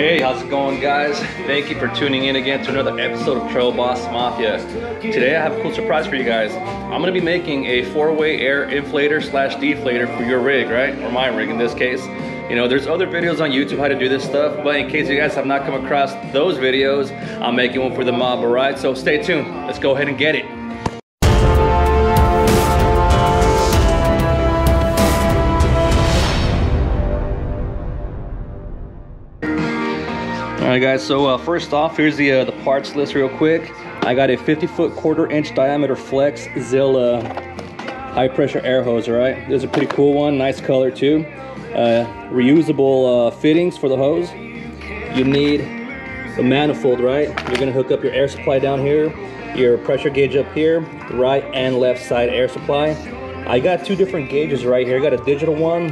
Hey, how's it going guys? Thank you for tuning in again to another episode of Trail Boss Mafia. Today I have a cool surprise for you guys. I'm gonna be making a four-way air inflator slash deflator for your rig, right? Or my rig in this case. You know, there's other videos on YouTube how to do this stuff, but in case you guys have not come across those videos, I'm making one for the mob, all right? So stay tuned. Let's go ahead and get it. All right guys, so uh, first off, here's the, uh, the parts list real quick. I got a 50 foot quarter inch diameter flex Zilla high pressure air hose, all right? This is a pretty cool one, nice color too. Uh, reusable uh, fittings for the hose. You need the manifold, right? You're gonna hook up your air supply down here, your pressure gauge up here, right and left side air supply. I got two different gauges right here. I got a digital one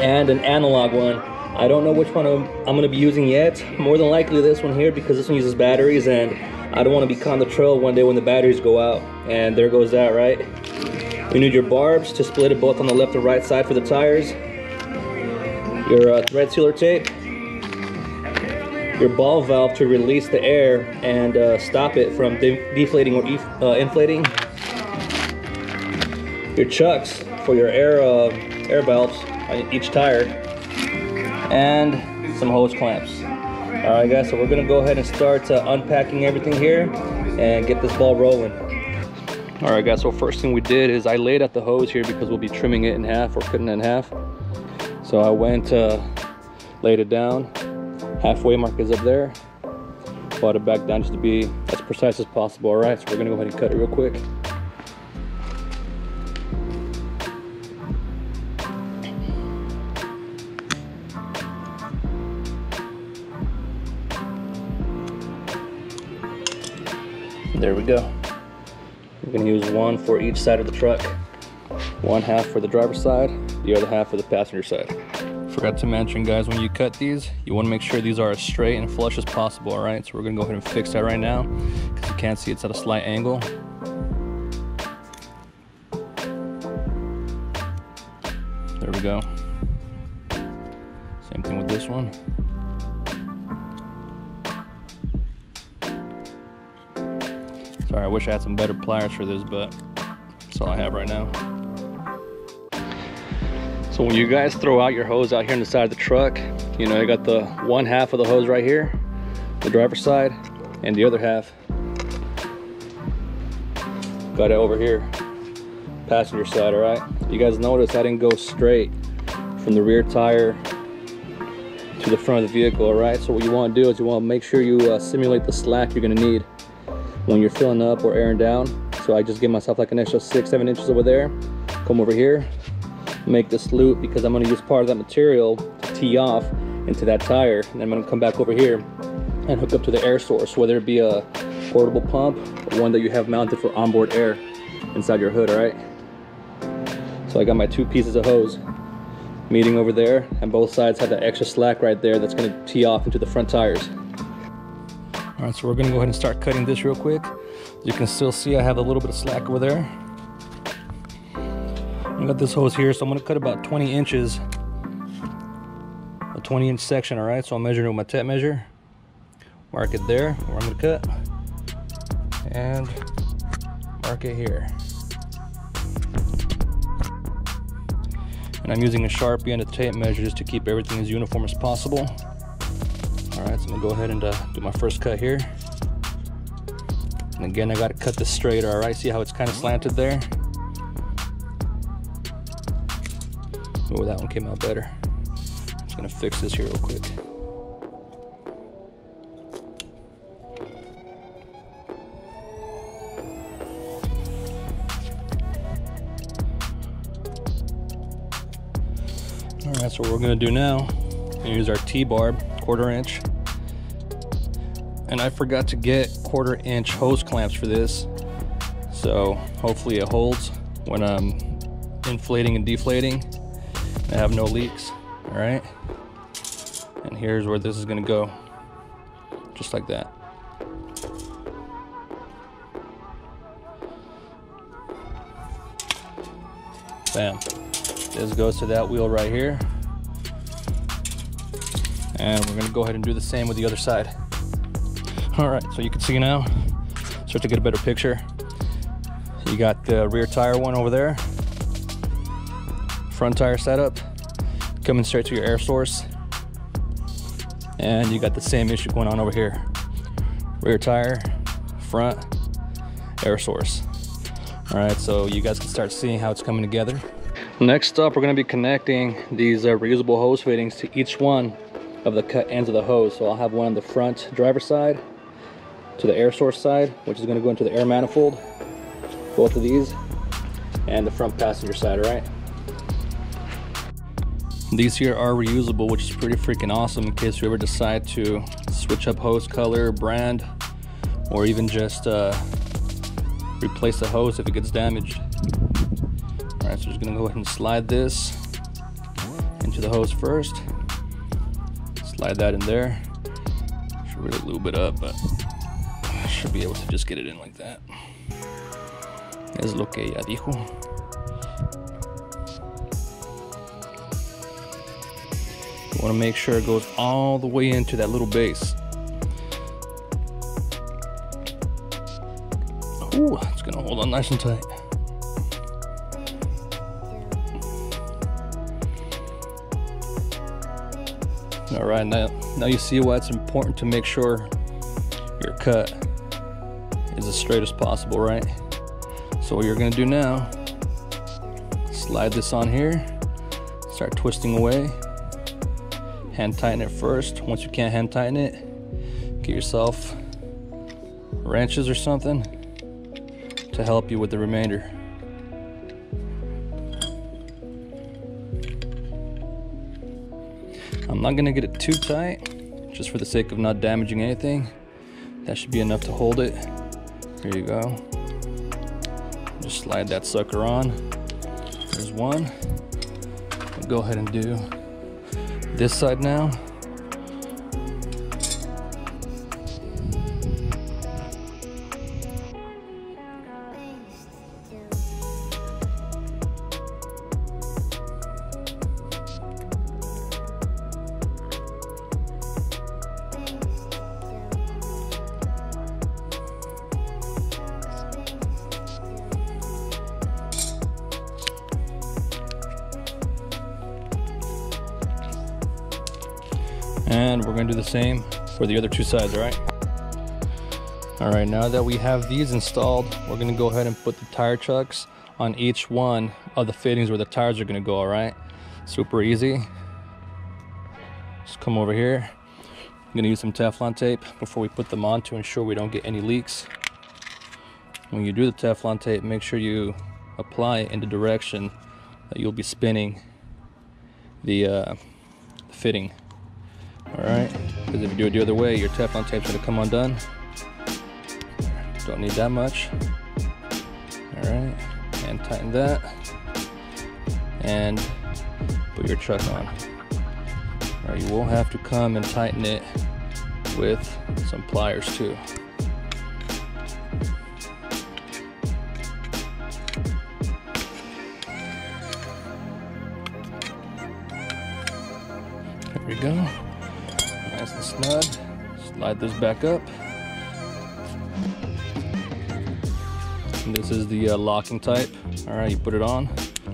and an analog one. I don't know which one I'm, I'm gonna be using yet. More than likely this one here because this one uses batteries and I don't wanna be caught on the trail one day when the batteries go out. And there goes that, right? You need your barbs to split it both on the left and right side for the tires. Your uh, thread sealer tape. Your ball valve to release the air and uh, stop it from de deflating or uh, inflating. Your chucks for your air, uh, air valves on each tire and some hose clamps. All right, guys, so we're gonna go ahead and start uh, unpacking everything here and get this ball rolling. All right, guys, so first thing we did is I laid out the hose here because we'll be trimming it in half or cutting it in half. So I went, uh, laid it down, halfway mark is up there, brought it back down just to be as precise as possible, all right? So we're gonna go ahead and cut it real quick. There we go. We're gonna use one for each side of the truck. One half for the driver's side, the other half for the passenger side. Forgot to mention guys, when you cut these, you wanna make sure these are as straight and flush as possible, all right? So we're gonna go ahead and fix that right now, because you can't see it's at a slight angle. There we go. Same thing with this one. Sorry, I wish I had some better pliers for this, but that's all I have right now. So when you guys throw out your hose out here on the side of the truck, you know, you got the one half of the hose right here, the driver's side, and the other half got it over here, passenger side, all right? You guys notice I didn't go straight from the rear tire to the front of the vehicle, all right? So what you wanna do is you wanna make sure you uh, simulate the slack you're gonna need when you're filling up or airing down. So I just give myself like an extra six, seven inches over there. Come over here, make this loop because I'm gonna use part of that material to tee off into that tire. And I'm gonna come back over here and hook up to the air source, whether it be a portable pump or one that you have mounted for onboard air inside your hood, all right? So I got my two pieces of hose meeting over there and both sides have that extra slack right there that's gonna tee off into the front tires. All right, so we're gonna go ahead and start cutting this real quick. You can still see I have a little bit of slack over there. I got this hose here, so I'm gonna cut about 20 inches, a 20 inch section, all right? So I'm measuring with my tape measure. Mark it there, where I'm gonna cut. And mark it here. And I'm using a Sharpie and a tape measure just to keep everything as uniform as possible. I'm gonna go ahead and uh, do my first cut here. And again, I gotta cut this straight, all right? See how it's kind of slanted there? Oh, that one came out better. I'm just gonna fix this here real quick. All right, so what we're gonna do now, use our T-barb, quarter inch. And I forgot to get quarter inch hose clamps for this. So hopefully it holds when I'm inflating and deflating. I have no leaks, all right? And here's where this is gonna go, just like that. Bam. This goes to that wheel right here. And we're gonna go ahead and do the same with the other side. All right, so you can see now, start to get a better picture. You got the rear tire one over there. Front tire setup, coming straight to your air source. And you got the same issue going on over here. Rear tire, front, air source. All right, so you guys can start seeing how it's coming together. Next up, we're gonna be connecting these uh, reusable hose fittings to each one of the cut ends of the hose. So I'll have one on the front driver side to the air source side, which is gonna go into the air manifold, both of these, and the front passenger side, right? These here are reusable, which is pretty freaking awesome in case you ever decide to switch up hose color, brand, or even just uh, replace the hose if it gets damaged. All right, so just gonna go ahead and slide this into the hose first. Slide that in there. Should really lube it up, but should be able to just get it in like that. Es lo que ella dijo. You want to make sure it goes all the way into that little base. Ooh, it's gonna hold on nice and tight. All right, now, now you see why it's important to make sure your cut is as straight as possible, right? So what you're gonna do now, slide this on here, start twisting away, hand tighten it first. Once you can't hand tighten it, get yourself wrenches or something to help you with the remainder. I'm not gonna get it too tight, just for the sake of not damaging anything. That should be enough to hold it. Here you go. Just slide that sucker on. There's one. We'll go ahead and do this side now. For the other two sides, all right? All right, now that we have these installed, we're gonna go ahead and put the tire chucks on each one of the fittings where the tires are gonna go, all right? Super easy. Just come over here. I'm gonna use some Teflon tape before we put them on to ensure we don't get any leaks. When you do the Teflon tape, make sure you apply it in the direction that you'll be spinning the, uh, the fitting. All right, because if you do it the other way, your Teflon tape's gonna come undone. Don't need that much. All right, and tighten that. And put your chuck on. All right, you will have to come and tighten it with some pliers too. There we go. Slide this back up. And this is the uh, locking type. All right, you put it on,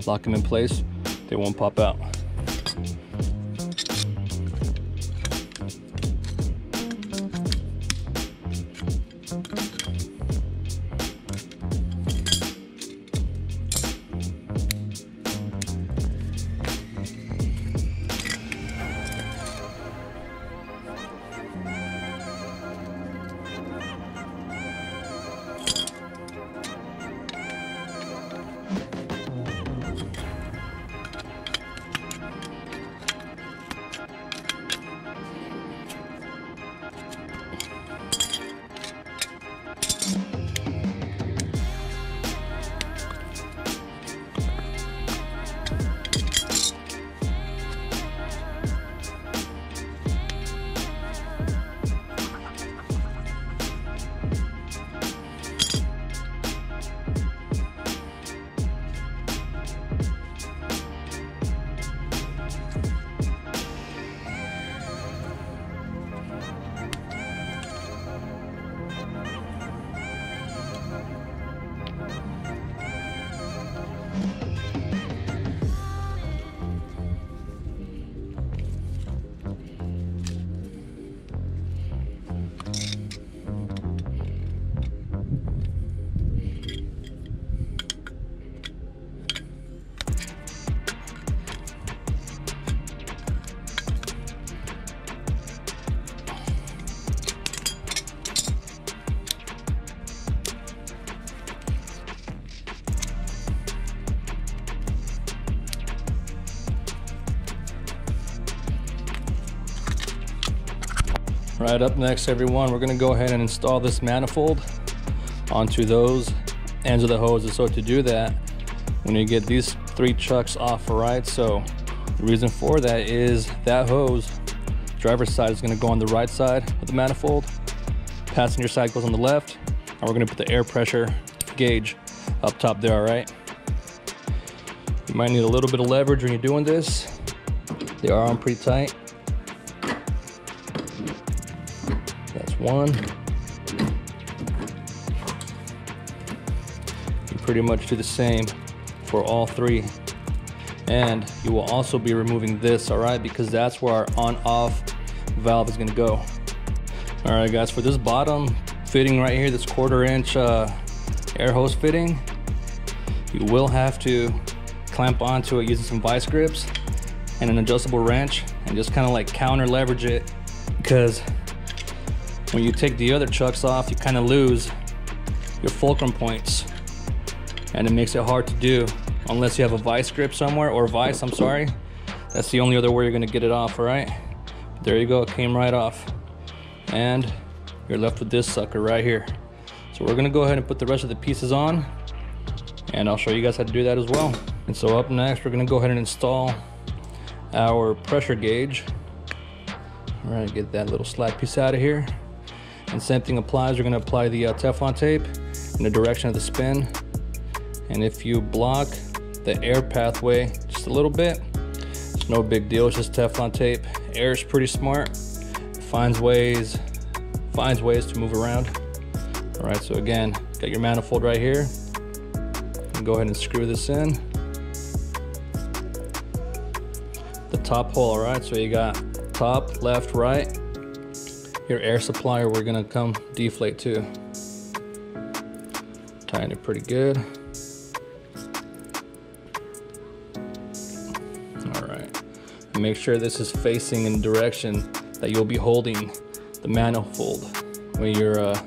lock them in place. They won't pop out. Right up next everyone, we're gonna go ahead and install this manifold onto those ends of the hoses. So to do that, we need to get these three chucks off, right? So the reason for that is that hose, driver's side is gonna go on the right side of the manifold, passenger side goes on the left, and we're gonna put the air pressure gauge up top there, all right? You might need a little bit of leverage when you're doing this. They are on pretty tight. One. You pretty much do the same for all three. And you will also be removing this, all right? Because that's where our on-off valve is gonna go. All right, guys, for this bottom fitting right here, this quarter inch uh, air hose fitting, you will have to clamp onto it using some vice grips and an adjustable wrench and just kind of like counter leverage it because when you take the other chucks off, you kind of lose your fulcrum points and it makes it hard to do unless you have a vice grip somewhere or vice, I'm sorry. That's the only other way you're gonna get it off, all right? There you go, it came right off. And you're left with this sucker right here. So we're gonna go ahead and put the rest of the pieces on and I'll show you guys how to do that as well. And so up next, we're gonna go ahead and install our pressure gauge. All right, get that little slide piece out of here. And same thing applies, we're gonna apply the uh, Teflon tape in the direction of the spin. And if you block the air pathway just a little bit, it's no big deal, it's just Teflon tape. Air is pretty smart, finds ways, finds ways to move around. All right, so again, got your manifold right here. Go ahead and screw this in. The top hole, all right, so you got top, left, right. Your air supplier we're gonna come deflate too. Tying it pretty good. All right, make sure this is facing in the direction that you'll be holding the manifold when you're uh,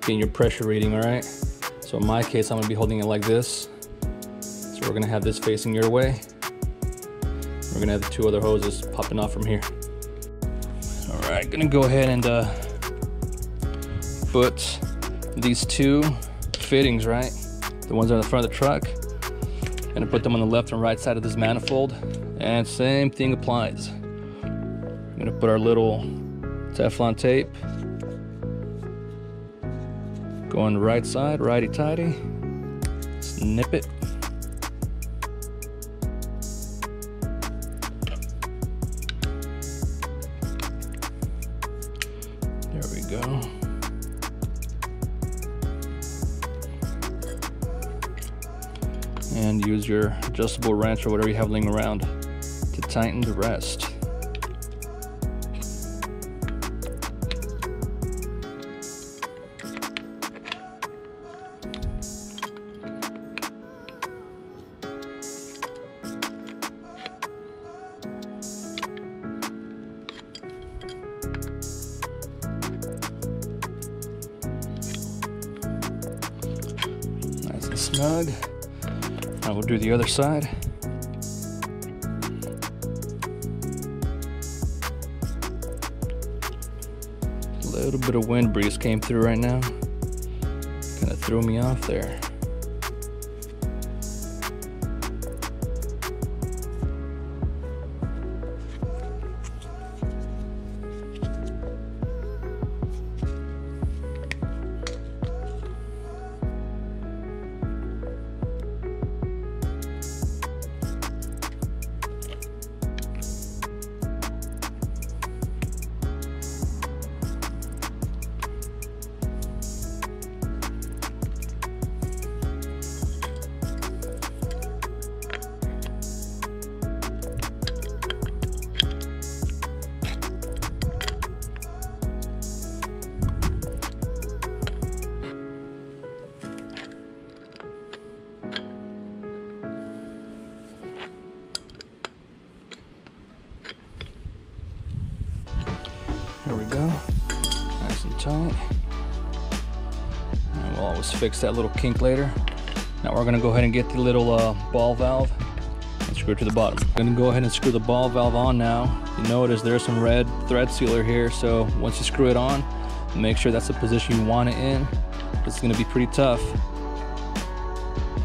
getting your pressure reading, all right? So in my case, I'm gonna be holding it like this. So we're gonna have this facing your way. We're gonna have the two other hoses popping off from here. Right, gonna go ahead and uh, put these two fittings, right? The ones on the front of the truck. Gonna put them on the left and right side of this manifold. And same thing applies. I'm gonna put our little Teflon tape Go on the right side, righty tighty. Snip it. Go. And use your adjustable wrench or whatever you have laying around to tighten the rest. The other side. A little bit of wind breeze came through right now. Kind of threw me off. There tight. And we'll always fix that little kink later. Now we're gonna go ahead and get the little uh, ball valve. It's screw it to the bottom. I'm gonna go ahead and screw the ball valve on now. You notice there's some red thread sealer here, so once you screw it on, make sure that's the position you want it in. It's gonna be pretty tough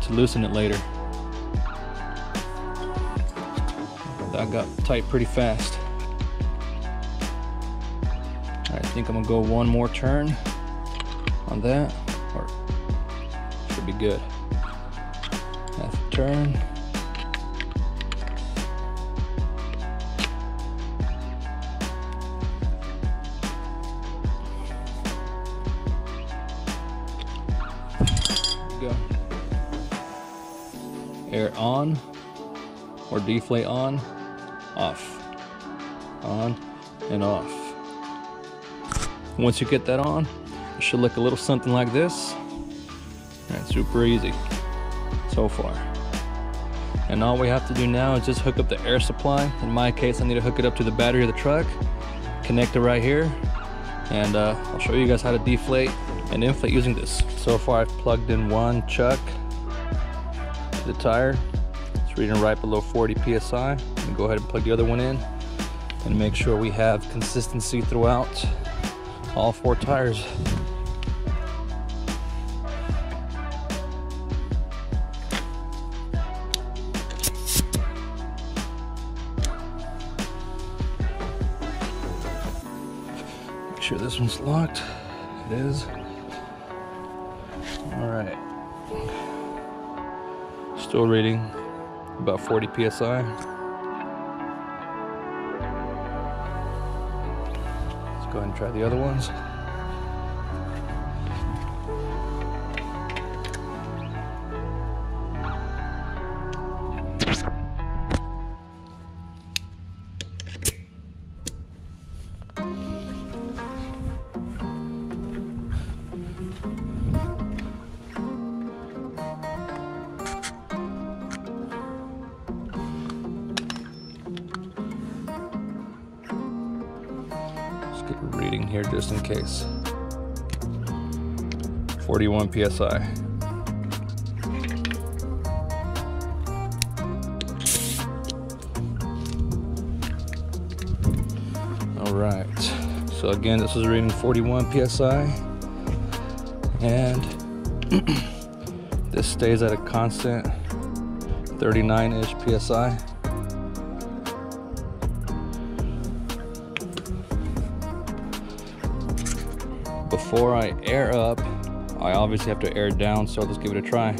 to loosen it later. That got tight pretty fast. Think I'm gonna go one more turn on that, or should be good. Half turn. go. Air on or deflate on, off, on and off. Once you get that on, it should look a little something like this. That's super easy so far. And all we have to do now is just hook up the air supply. In my case, I need to hook it up to the battery of the truck, connect it right here, and uh, I'll show you guys how to deflate and inflate using this. So far I've plugged in one chuck to the tire. It's reading right below 40 PSI. And go ahead and plug the other one in and make sure we have consistency throughout all four tires. Make sure this one's locked. It is. All right. Still reading about 40 psi. Go ahead and try the other ones. Psi. All right. So again, this is reading 41 psi, and this stays at a constant 39-ish psi. before I air up, I obviously have to air it down, so let's give it a try.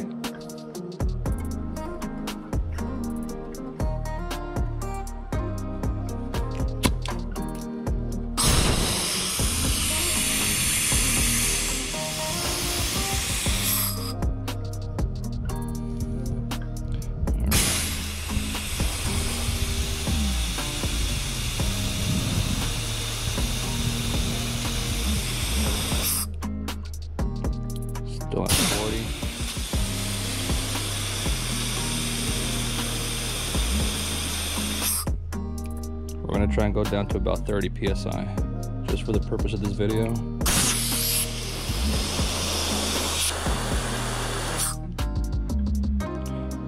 Still at 40. We're gonna try and go down to about 30 PSI, just for the purpose of this video.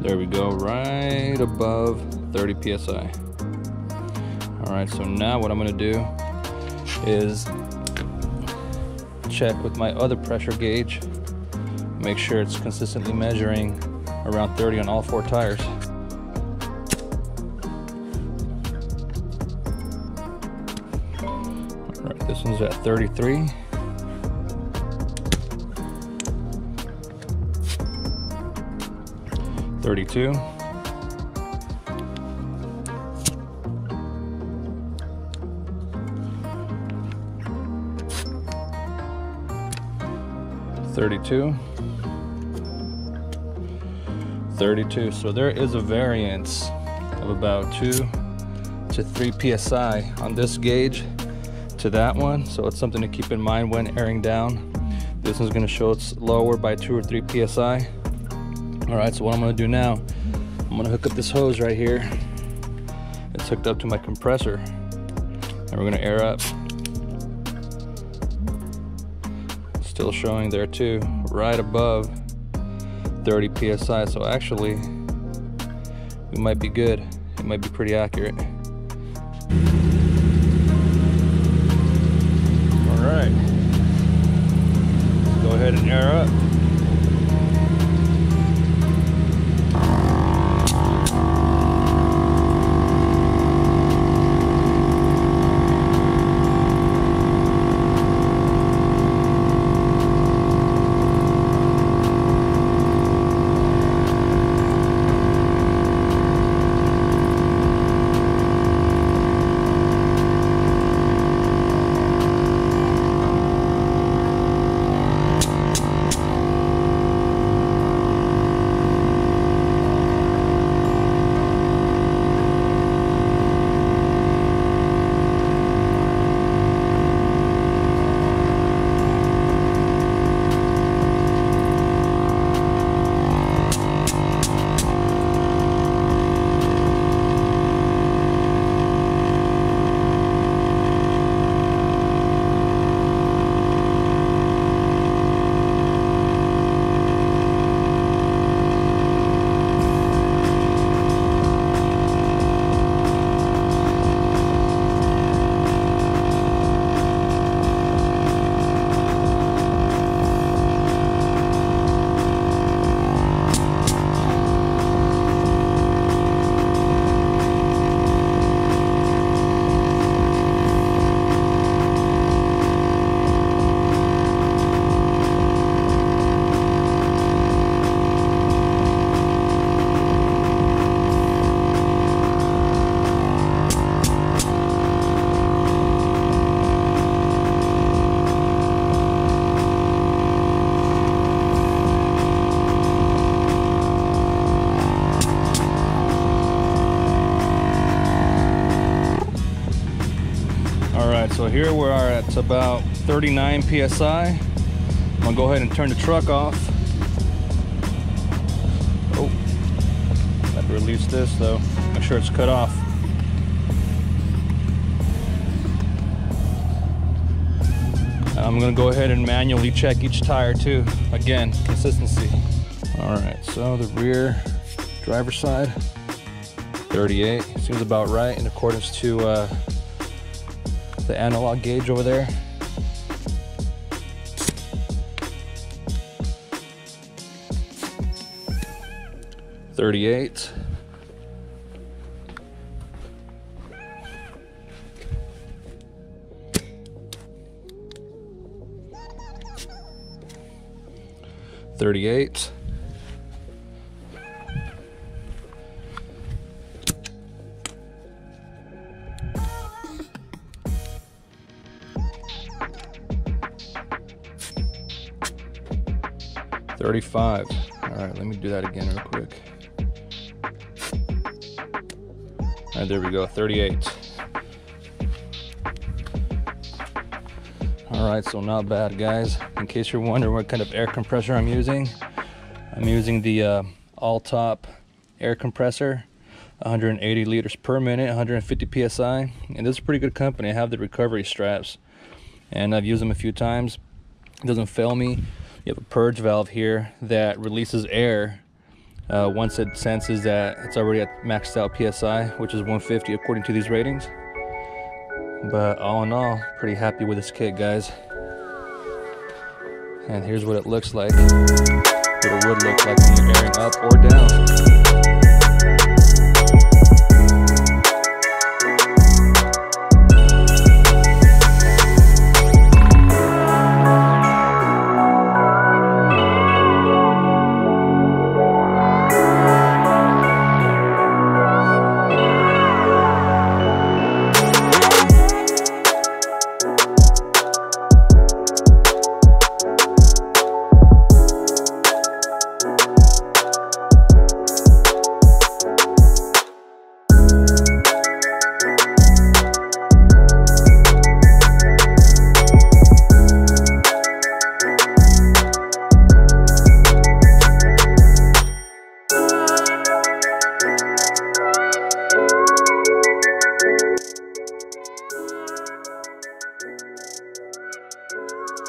There we go, right above 30 PSI. All right, so now what I'm gonna do is check with my other pressure gauge make sure it's consistently measuring around 30 on all four tires. All right, this one's at 33. Thirty-two. Thirty-two. 32 so there is a variance of about 2 to 3 psi on this gauge to that one. So it's something to keep in mind when airing down. This one's going to show it's lower by 2 or 3 psi all right so what i'm going to do now i'm going to hook up this hose right here. It's hooked up to my compressor. And we're going to air up. Still showing there too right above 30 psi so actually we might be good. It might be pretty accurate. All right. Go ahead and air up. So here we are at about 39 psi. I'm gonna go ahead and turn the truck off. Oh, have to release this though. Make sure it's cut off. I'm gonna go ahead and manually check each tire too. Again, consistency. All right, so the rear driver side, 38. Seems about right in accordance to uh, the analog gauge over there. Thirty-eight. Thirty-eight. 35. All right, let me do that again real quick. All right, there we go, 38. All right, so not bad, guys. In case you're wondering what kind of air compressor I'm using, I'm using the uh, Alltop air compressor, 180 liters per minute, 150 psi, and this is a pretty good company. I have the recovery straps, and I've used them a few times. It doesn't fail me you have a purge valve here that releases air uh, once it senses that it's already at maxed out PSI, which is 150 according to these ratings. But all in all, pretty happy with this kit, guys. And here's what it looks like. What it would look like when you're airing up or down.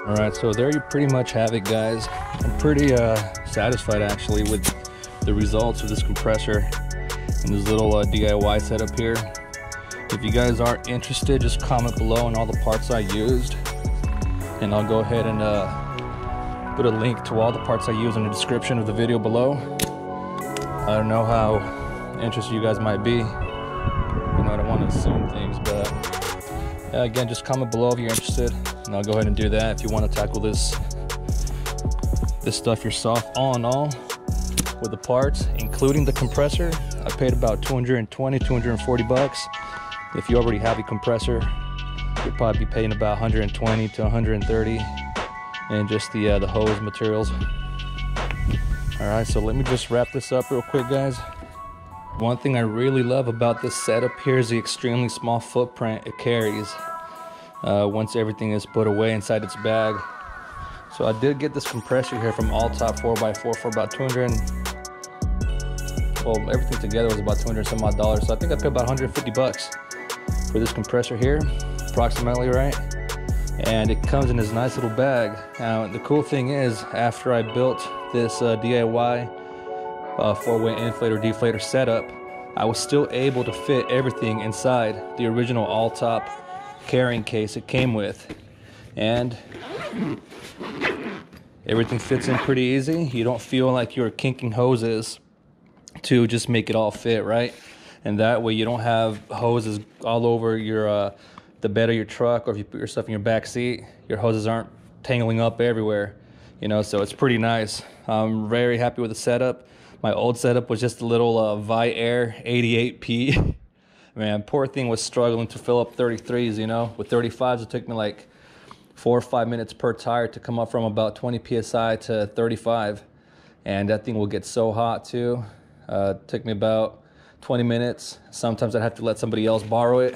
All right so there you pretty much have it guys i'm pretty uh, satisfied actually with the results of this compressor and this little uh, DIY setup here. If you guys are interested, just comment below on all the parts I used. And I'll go ahead and uh, put a link to all the parts I use in the description of the video below. I don't know how interested you guys might be. You know, I don't want to assume things, but yeah, again, just comment below if you're interested. And I'll go ahead and do that. If you want to tackle this this stuff yourself all in all with the parts including the compressor i paid about 220 240 bucks. If you already have a compressor you'll probably be paying about 120 to 130 and just the uh, the hose materials. All right so let me just wrap this up real quick guys. One thing i really love about this setup here is the extremely small footprint it carries uh, once everything is put away inside its bag. So I did get this compressor here from Alltop 4x4 for about 200 well everything together was about 200 some odd dollars. So I think I paid about 150 bucks for this compressor here approximately right? And it comes in this nice little bag. Now the cool thing is after I built this uh, DIY uh, four-way inflator deflator setup I was still able to fit everything inside the original Alltop carrying case it came with and everything fits in pretty easy. You don't feel like you're kinking hoses to just make it all fit, right? And that way you don't have hoses all over your uh, the bed of your truck or if you put your stuff in your back seat, your hoses aren't tangling up everywhere, you know, so it's pretty nice. I'm very happy with the setup. My old setup was just a little uh, Viair 88P. Man, poor thing was struggling to fill up 33s, you know. With 35s, it took me like four or five minutes per tire to come up from about 20 psi to 35 and that thing will get so hot too. Uh, took me about 20 minutes. Sometimes i'd have to let somebody else borrow it.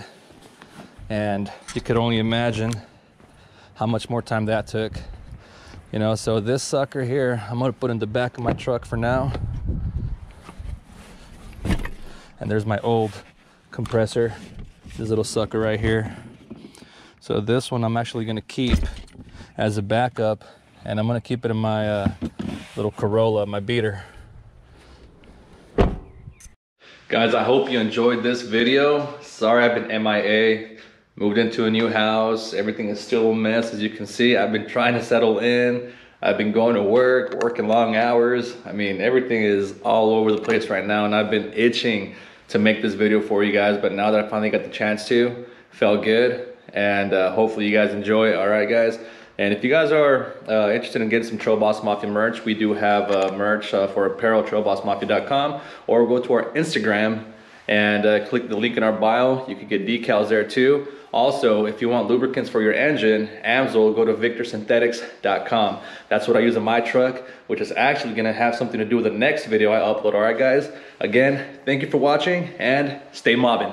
And you could only imagine how much more time that took. You know so this sucker here i'm gonna put in the back of my truck for now. And there's my old compressor this little sucker right here so this one I'm actually gonna keep as a backup and I'm gonna keep it in my uh, little Corolla, my beater. Guys, I hope you enjoyed this video. Sorry I've been MIA, moved into a new house. Everything is still a mess as you can see. I've been trying to settle in. I've been going to work, working long hours. I mean, everything is all over the place right now and I've been itching to make this video for you guys, but now that I finally got the chance to, felt good and uh, hopefully you guys enjoy. All right, guys. And if you guys are uh, interested in getting some Trail Boss Mafia merch, we do have uh, merch uh, for apparel, trailbossmafia.com, or go to our Instagram and uh, click the link in our bio. You can get decals there too. Also, if you want lubricants for your engine, Amsoil, go to victorsynthetics.com. That's what I use in my truck, which is actually gonna have something to do with the next video I upload. All right, guys? Again, thank you for watching and stay mobbing.